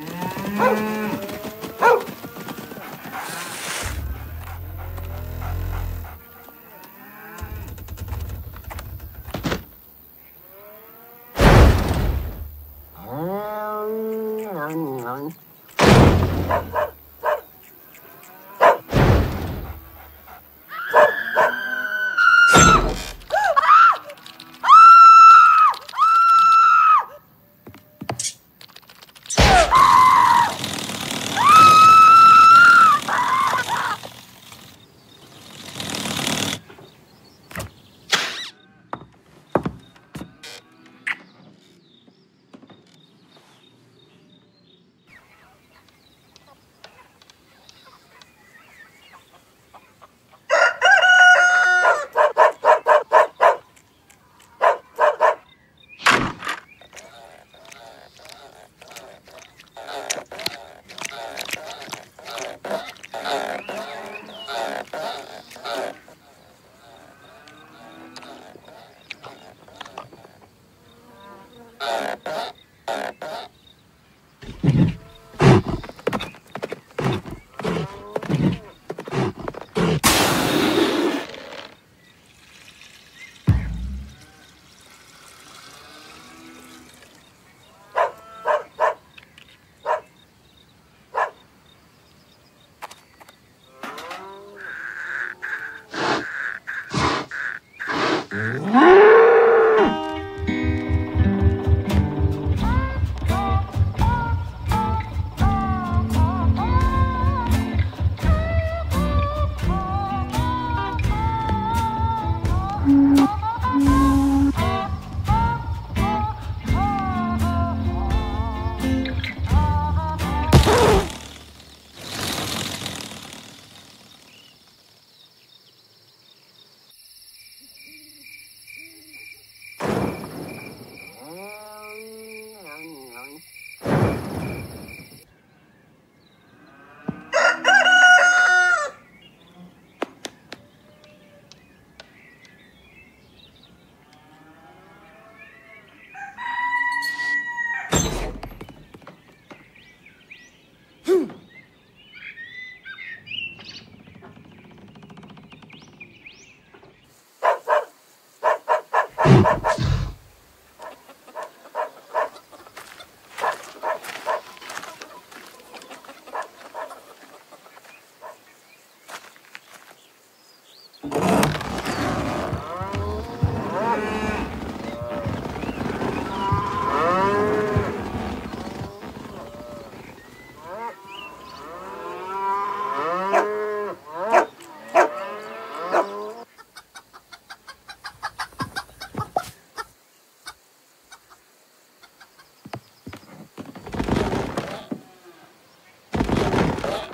Mm-hmm. Mm-hmm.